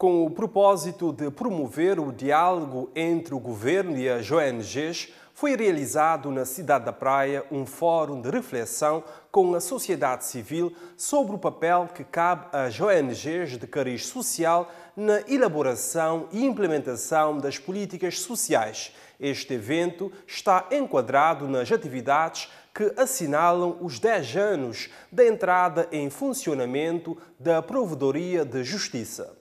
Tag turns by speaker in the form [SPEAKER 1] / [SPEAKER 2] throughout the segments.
[SPEAKER 1] Com o propósito de promover o diálogo entre o governo e as ONGs, foi realizado na cidade da Praia um fórum de reflexão com a sociedade civil sobre o papel que cabe às ONGs de cariz social na elaboração e implementação das políticas sociais. Este evento está enquadrado nas atividades que assinalam os 10 anos da entrada em funcionamento da Provedoria de Justiça.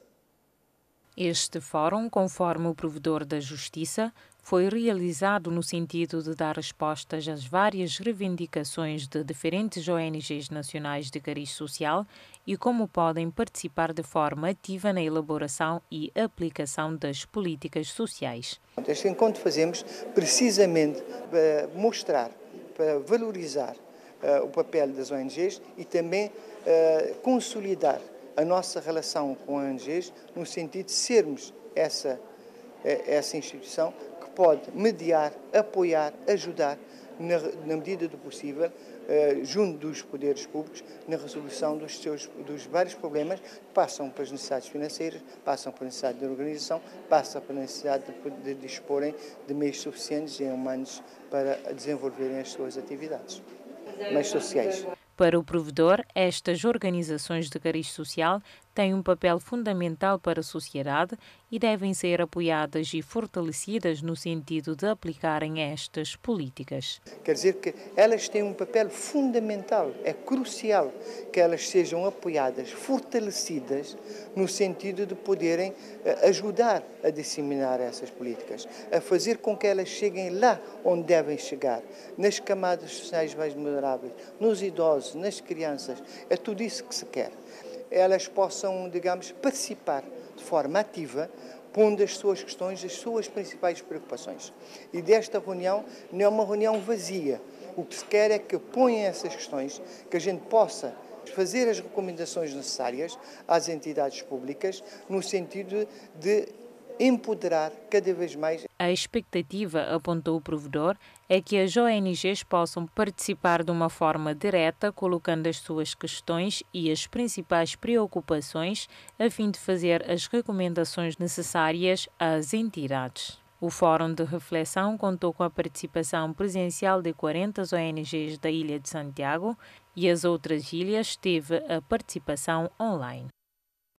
[SPEAKER 2] Este fórum, conforme o provedor da Justiça, foi realizado no sentido de dar respostas às várias reivindicações de diferentes ONGs nacionais de cariz social e como podem participar de forma ativa na elaboração e aplicação das políticas sociais.
[SPEAKER 3] Este encontro fazemos precisamente para mostrar, para valorizar uh, o papel das ONGs e também uh, consolidar a nossa relação com ONGs no sentido de sermos essa, eh, essa instituição que pode mediar, apoiar, ajudar, na, na medida do possível, Uh, junto dos poderes públicos na resolução dos, seus, dos vários problemas que passam pelas necessidades financeiras, passam pela necessidade de organização, passam pela necessidade de, de disporem de meios suficientes e humanos para desenvolverem as suas atividades, mais sociais.
[SPEAKER 2] Para o provedor, estas organizações de cariz social têm um papel fundamental para a sociedade e devem ser apoiadas e fortalecidas no sentido de aplicarem estas políticas.
[SPEAKER 3] Quer dizer que elas têm um papel fundamental, é crucial que elas sejam apoiadas, fortalecidas, no sentido de poderem eh, ajudar a disseminar essas políticas, a fazer com que elas cheguem lá onde devem chegar, nas camadas sociais mais vulneráveis, nos idosos, nas crianças. É tudo isso que se quer elas possam, digamos, participar de forma ativa, pondo as suas questões, as suas principais preocupações. E desta reunião não é uma reunião vazia. O que se quer é que ponham essas questões, que a gente possa fazer as recomendações necessárias às entidades públicas, no sentido de empoderar cada vez mais.
[SPEAKER 2] A expectativa, apontou o provedor, é que as ONGs possam participar de uma forma direta, colocando as suas questões e as principais preocupações, a fim de fazer as recomendações necessárias às entidades. O Fórum de Reflexão contou com a participação presencial de 40 ONGs da Ilha de Santiago e as outras ilhas teve a participação online.